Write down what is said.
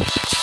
you.